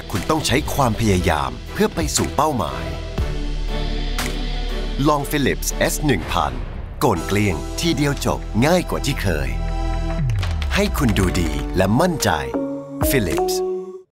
ากคุณต้องใช้ความพยายามเพื่อไปสู่เป้าหมาย ลอง Philips S1000 โกนเกลี้ยงทีเดียวจบง่ายกว่าที่เคย ให้คุณดูดีและมั่นใจ Philips